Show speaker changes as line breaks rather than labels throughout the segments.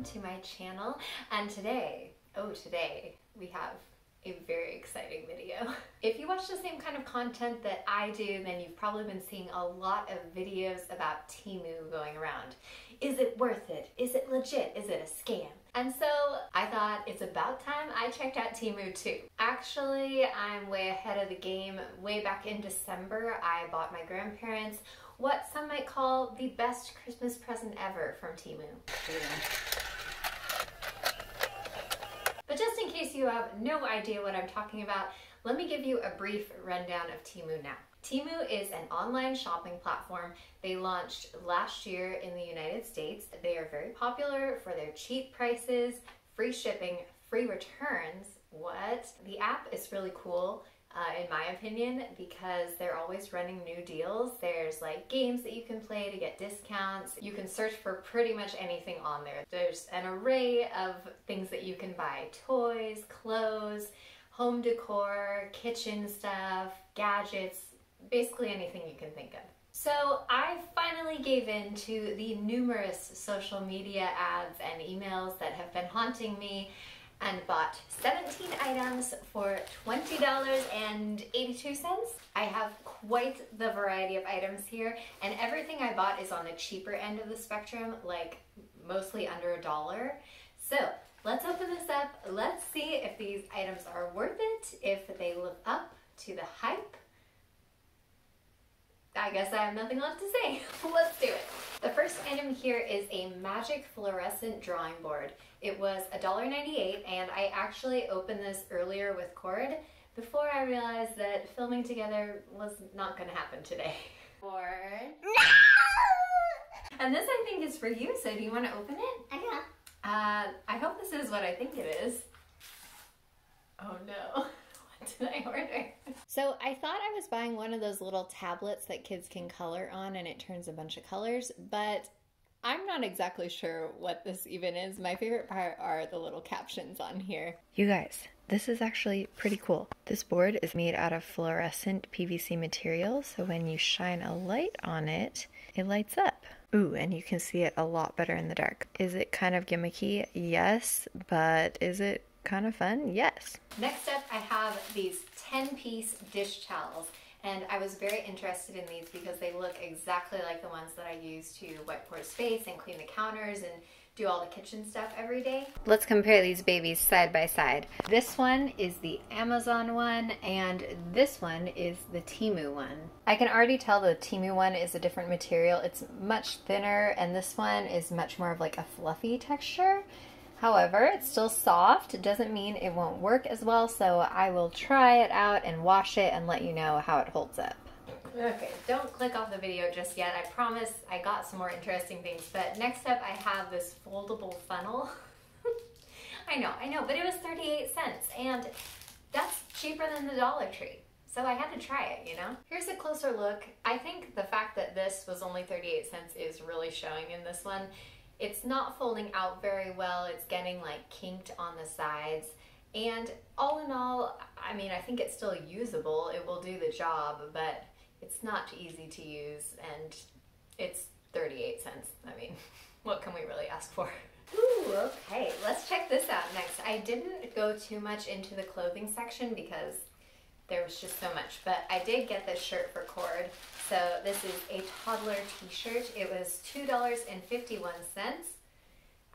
welcome to my channel. And today, oh today, we have a very exciting video. If you watch the same kind of content that I do, then you've probably been seeing a lot of videos about Temu going around. Is it worth it? Is it legit? Is it a scam? And so I thought it's about time I checked out Temu too. Actually, I'm way ahead of the game. Way back in December, I bought my grandparents what some might call the best Christmas present ever from Temu. Case you have no idea what I'm talking about, let me give you a brief rundown of Temu now. Temu is an online shopping platform. They launched last year in the United States. They are very popular for their cheap prices, free shipping, free returns. What? The app is really cool uh, in my opinion, because they're always running new deals. There's like games that you can play to get discounts. You can search for pretty much anything on there. There's an array of things that you can buy toys, clothes, home decor, kitchen stuff, gadgets, basically anything you can think of. So I finally gave in to the numerous social media ads and emails that have been haunting me and bought 17 items for $20.82. I have quite the variety of items here and everything I bought is on the cheaper end of the spectrum, like mostly under a dollar. So let's open this up. Let's see if these items are worth it, if they live up to the hype. I guess I have nothing left to say. let's do it. The first item here is a magic fluorescent drawing board. It was $1.98 and I actually opened this earlier with Cord before I realized that filming together was not gonna happen today. Or... No! And this I think is for you, so do you wanna open it?
I Yeah.
Uh, I hope this is what I think it is. Oh no. What did I order? So I thought I was buying one of those little tablets that kids can color on and it turns a bunch of colors, but I'm not exactly sure what this even is. My favorite part are the little captions on here. You guys, this is actually pretty cool. This board is made out of fluorescent PVC material, so when you shine a light on it, it lights up. Ooh, and you can see it a lot better in the dark. Is it kind of gimmicky? Yes, but is it kind of fun? Yes. Next up, I have these 10 piece dish towels. And I was very interested in these because they look exactly like the ones that I use to wipe poor space and clean the counters and do all the kitchen stuff every day. Let's compare these babies side by side. This one is the Amazon one and this one is the Temu one. I can already tell the Temu one is a different material. It's much thinner and this one is much more of like a fluffy texture. However, it's still soft. It doesn't mean it won't work as well, so I will try it out and wash it and let you know how it holds up. Okay, don't click off the video just yet. I promise I got some more interesting things. But next up, I have this foldable funnel. I know, I know, but it was 38 cents and that's cheaper than the Dollar Tree. So I had to try it, you know? Here's a closer look. I think the fact that this was only 38 cents is really showing in this one. It's not folding out very well. It's getting like kinked on the sides. And all in all, I mean, I think it's still usable. It will do the job, but it's not easy to use and it's 38 cents. I mean, what can we really ask for? Ooh, okay, let's check this out next. I didn't go too much into the clothing section because there was just so much, but I did get this shirt for Cord. So this is a toddler t-shirt. It was $2.51.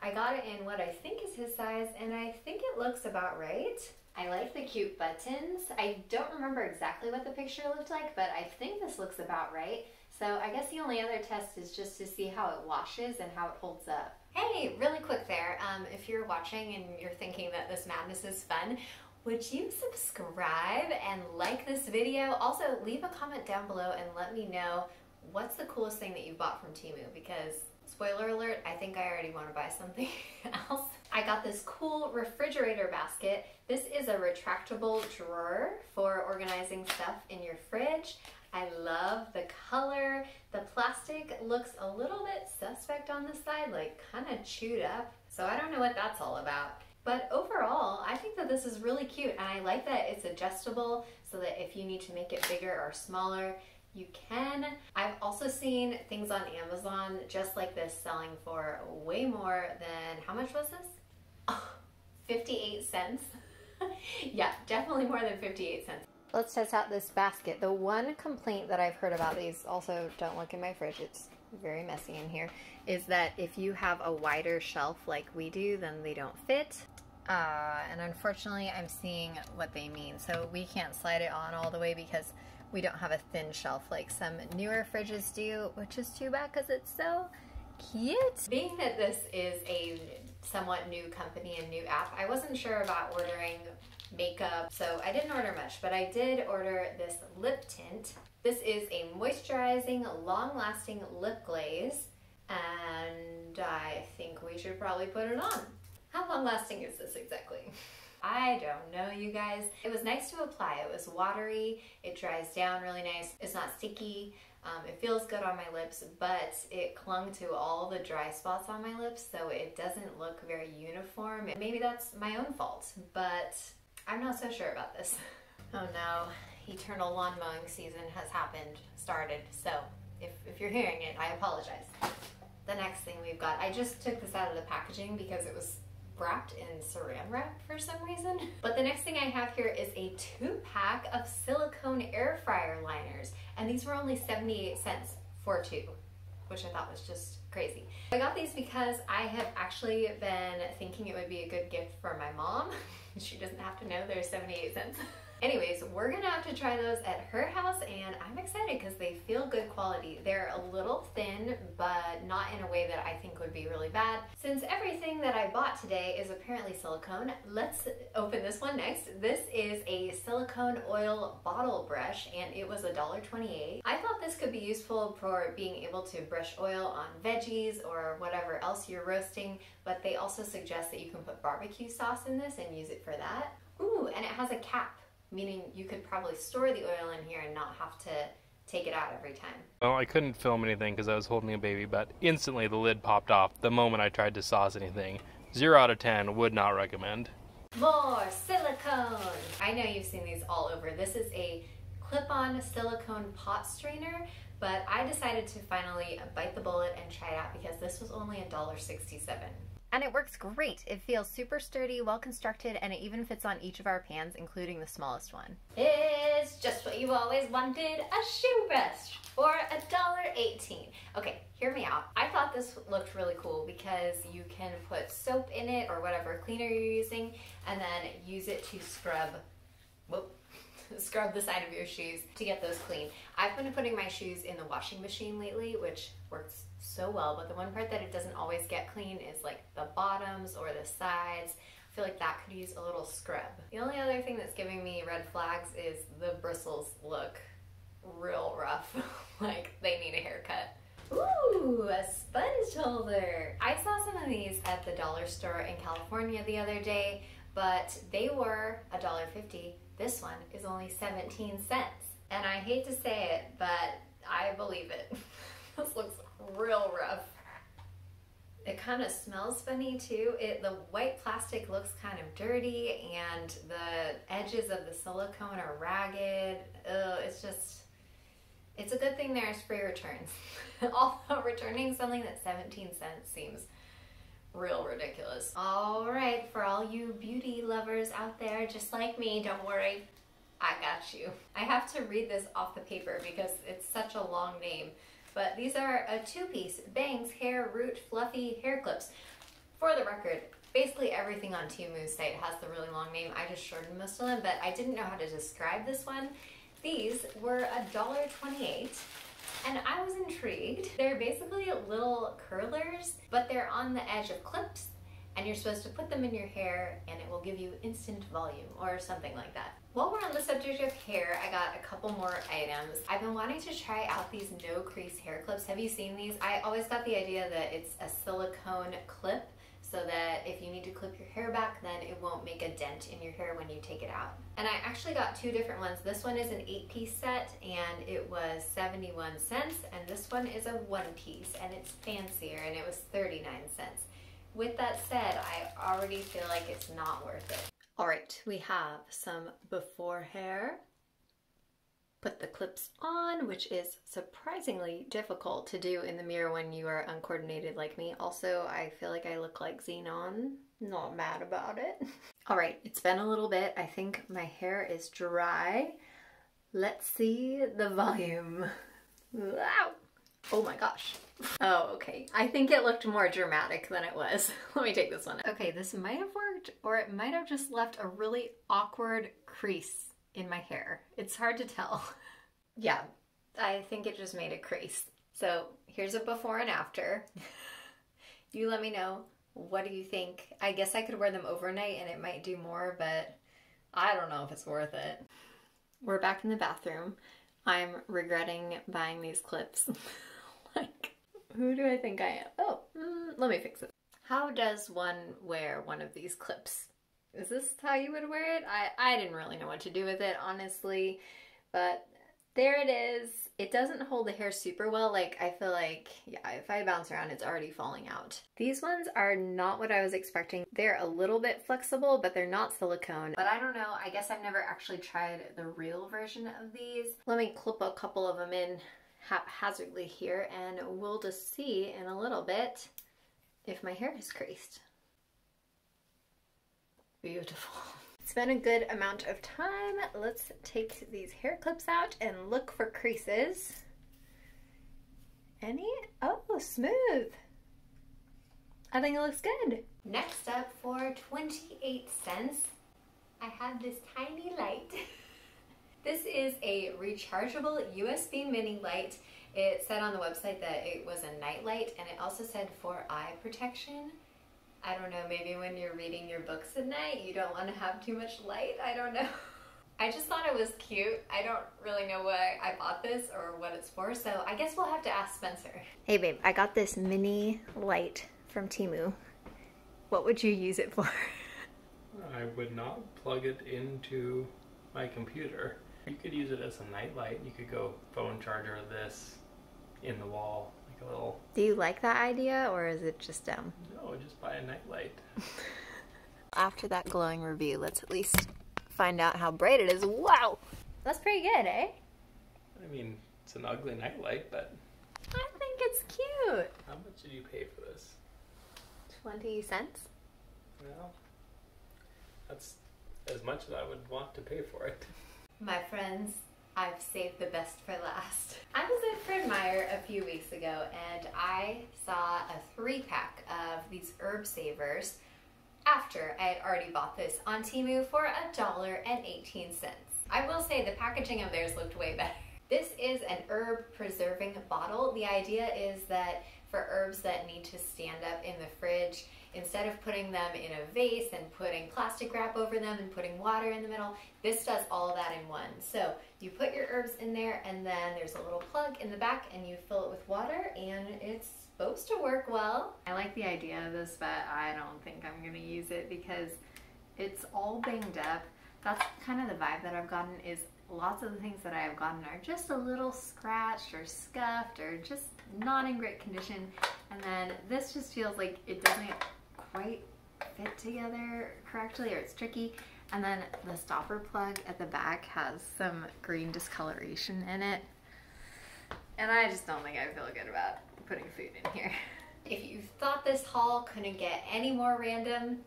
I got it in what I think is his size, and I think it looks about right. I like the cute buttons. I don't remember exactly what the picture looked like, but I think this looks about right. So I guess the only other test is just to see how it washes and how it holds up. Hey, really quick there, um, if you're watching and you're thinking that this madness is fun, would you subscribe and like this video? Also, leave a comment down below and let me know what's the coolest thing that you bought from Temu because spoiler alert, I think I already want to buy something else. I got this cool refrigerator basket. This is a retractable drawer for organizing stuff in your fridge. I love the color. The plastic looks a little bit suspect on the side, like kind of chewed up. So I don't know what that's all about. But overall, I think that this is really cute and I like that it's adjustable so that if you need to make it bigger or smaller, you can. I've also seen things on Amazon just like this selling for way more than, how much was this? Oh, 58 cents. yeah, definitely more than 58 cents. Let's test out this basket. The one complaint that I've heard about these, also don't look in my fridge, it's very messy in here, is that if you have a wider shelf like we do, then they don't fit. Uh, and unfortunately, I'm seeing what they mean. So we can't slide it on all the way because we don't have a thin shelf like some newer fridges do, which is too bad because it's so cute. Being that this is a somewhat new company and new app, I wasn't sure about ordering makeup, so I didn't order much, but I did order this lip tint. This is a moisturizing, long-lasting lip glaze, and I think we should probably put it on. How long-lasting is this exactly? I don't know, you guys. It was nice to apply. It was watery. It dries down really nice. It's not sticky. Um, it feels good on my lips, but it clung to all the dry spots on my lips, so it doesn't look very uniform. Maybe that's my own fault, but I'm not so sure about this. oh no, eternal lawn mowing season has happened, started, so if, if you're hearing it, I apologize. The next thing we've got, I just took this out of the packaging because it was wrapped in saran wrap for some reason. But the next thing I have here is a two pack of silicone air fryer liners. And these were only 78 cents for two, which I thought was just crazy. I got these because I have actually been thinking it would be a good gift for my mom. she doesn't have to know they're 78 cents. Anyways, we're gonna have to try those at her house and I'm excited because they feel good quality. They're a little thin, but not in a way that I think would be really bad. Since everything that I bought today is apparently silicone, let's open this one next. This is a silicone oil bottle brush and it was $1.28. I thought this could be useful for being able to brush oil on veggies or whatever else you're roasting, but they also suggest that you can put barbecue sauce in this and use it for that. Ooh, and it has a cap meaning you could probably store the oil in here and not have to take it out every time.
Well, I couldn't film anything because I was holding a baby, but instantly the lid popped off the moment I tried to sauce anything. Zero out of ten, would not recommend.
More silicone! I know you've seen these all over. This is a clip-on silicone pot strainer, but I decided to finally bite the bullet and try it out because this was only $1.67. And it works great. It feels super sturdy, well constructed, and it even fits on each of our pans, including the smallest one. It's just what you always wanted, a shoe brush for $1.18. Okay, hear me out. I thought this looked really cool because you can put soap in it or whatever cleaner you're using and then use it to scrub, whoop, scrub the side of your shoes to get those clean. I've been putting my shoes in the washing machine lately, which works so well, but the one part that it doesn't always get clean is like the bottoms or the sides. I feel like that could use a little scrub. The only other thing that's giving me red flags is the bristles look real rough. like they need a haircut. Ooh, a sponge holder. I saw some of these at the dollar store in California the other day, but they were $1.50. This one is only 17 cents. And I hate to say it, but I believe it. this looks real rough. It kind of smells funny too. It The white plastic looks kind of dirty and the edges of the silicone are ragged. Ugh, it's just, it's a good thing there's free returns. Although returning something that's 17 cents seems real ridiculous. All right, for all you beauty lovers out there, just like me, don't worry, I got you. I have to read this off the paper because it's such a long name. But these are a two-piece bangs, hair, root, fluffy hair clips. For the record, basically everything on Temu's site has the really long name. I just shortened most of them, but I didn't know how to describe this one. These were $1.28 and I was intrigued. They're basically little curlers, but they're on the edge of clips and you're supposed to put them in your hair and it will give you instant volume or something like that. While we're on the subject of hair, I got a couple more items. I've been wanting to try out these no crease hair clips. Have you seen these? I always got the idea that it's a silicone clip so that if you need to clip your hair back, then it won't make a dent in your hair when you take it out. And I actually got two different ones. This one is an eight piece set and it was 71 cents. And this one is a one piece and it's fancier and it was 39 cents. With that said, I already feel like it's not worth it. All right, we have some before hair put the clips on, which is surprisingly difficult to do in the mirror when you are uncoordinated like me. Also, I feel like I look like Zenon. Not mad about it. All right, it's been a little bit. I think my hair is dry. Let's see the volume. Wow. Oh my gosh. Oh, okay. I think it looked more dramatic than it was. Let me take this one. Okay, this might have worked or it might have just left a really awkward crease in my hair. It's hard to tell. yeah, I think it just made a crease. So here's a before and after. you let me know. What do you think? I guess I could wear them overnight and it might do more, but I don't know if it's worth it. We're back in the bathroom. I'm regretting buying these clips. Like, who do I think I am? Oh, mm, let me fix it. How does one wear one of these clips? Is this how you would wear it? I, I didn't really know what to do with it, honestly, but there it is. It doesn't hold the hair super well. Like, I feel like, yeah, if I bounce around, it's already falling out. These ones are not what I was expecting. They're a little bit flexible, but they're not silicone. But I don't know. I guess I've never actually tried the real version of these. Let me clip a couple of them in haphazardly here, and we'll just see in a little bit if my hair is creased. Beautiful. It's been a good amount of time. Let's take these hair clips out and look for creases. Any? Oh, smooth. I think it looks good. Next up for 28 cents, I have this tiny light. this is a rechargeable USB mini light. It said on the website that it was a night light and it also said for eye protection. I don't know, maybe when you're reading your books at night, you don't want to have too much light. I don't know. I just thought it was cute. I don't really know why I bought this or what it's for, so I guess we'll have to ask Spencer. Hey babe, I got this mini light from Temu. What would you use it for?
I would not plug it into my computer. You could use it as a night light. You could go phone charger this in the wall like a little.
Do you like that idea or is it just dumb?
No, just buy a nightlight.
After that glowing review, let's at least find out how bright it is. Wow! That's pretty good, eh?
I mean, it's an ugly nightlight, but.
I think it's cute.
How much did you pay for this?
20 cents.
Well, that's as much as I would want to pay for it.
My friends, I've saved the best for last. I was at Fred Meyer a few weeks ago and I saw a three pack of these herb savers after I had already bought this on Temu for a dollar and 18 cents. I will say the packaging of theirs looked way better. This is an herb preserving bottle. The idea is that for herbs that need to stand up in the fridge, instead of putting them in a vase and putting plastic wrap over them and putting water in the middle, this does all that in one. So you put your herbs in there and then there's a little plug in the back and you fill it with water and it's supposed to work well. I like the idea of this, but I don't think I'm gonna use it because it's all banged up. That's kind of the vibe that I've gotten is lots of the things that I have gotten are just a little scratched or scuffed or just not in great condition. And then this just feels like it doesn't quite fit together correctly or it's tricky. And then the stopper plug at the back has some green discoloration in it. And I just don't think I feel good about putting food in here. If you thought this haul couldn't get any more random,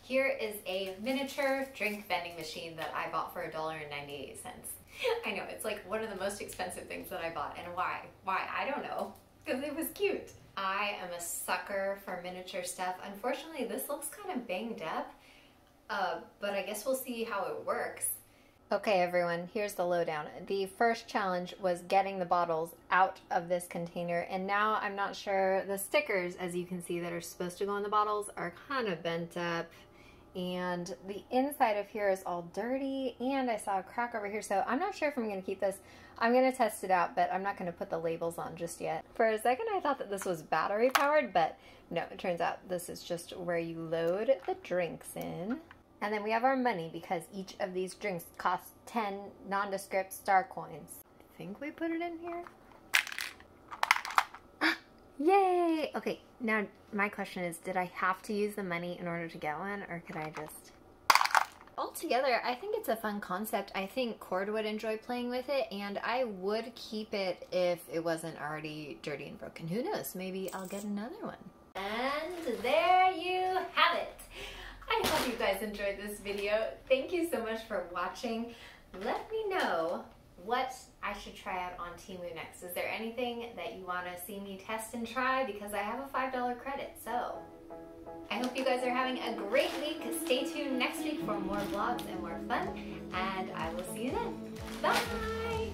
here is a miniature drink vending machine that I bought for $1.98. I know, it's like one of the most expensive things that I bought. And why? Why? I don't know. Because it was cute. I am a sucker for miniature stuff. Unfortunately, this looks kind of banged up, uh, but I guess we'll see how it works. Okay, everyone, here's the lowdown. The first challenge was getting the bottles out of this container, and now I'm not sure the stickers, as you can see, that are supposed to go in the bottles are kind of bent up and the inside of here is all dirty and I saw a crack over here so I'm not sure if I'm to keep this. I'm to test it out but I'm not to put the labels on just yet. For a second I thought that this was battery powered but no it turns out this is just where you load the drinks in. And then we have our money because each of these drinks costs 10 nondescript star coins. I think we put it in here. Yay! Okay, now my question is, did I have to use the money in order to get one, or could I just... altogether, I think it's a fun concept. I think Cord would enjoy playing with it, and I would keep it if it wasn't already dirty and broken. Who knows? Maybe I'll get another one. And there you have it. I hope you guys enjoyed this video. Thank you so much for watching. Let me know what I should try out on Temu next. Is there anything that you want to see me test and try? Because I have a $5 credit, so I hope you guys are having a great week. Stay tuned next week for more vlogs and more fun, and I will see you then. Bye!